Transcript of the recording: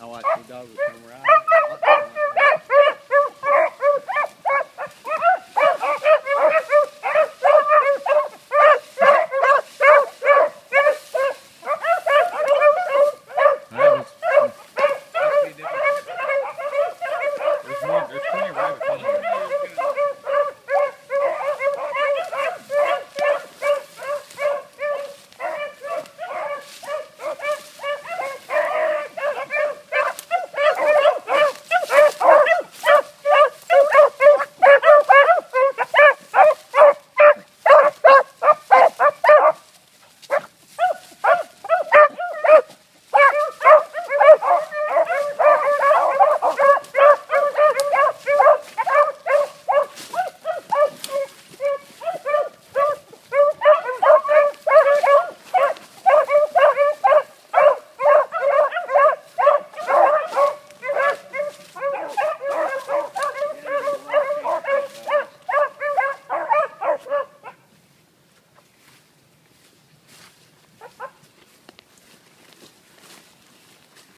I watched the dog would come around.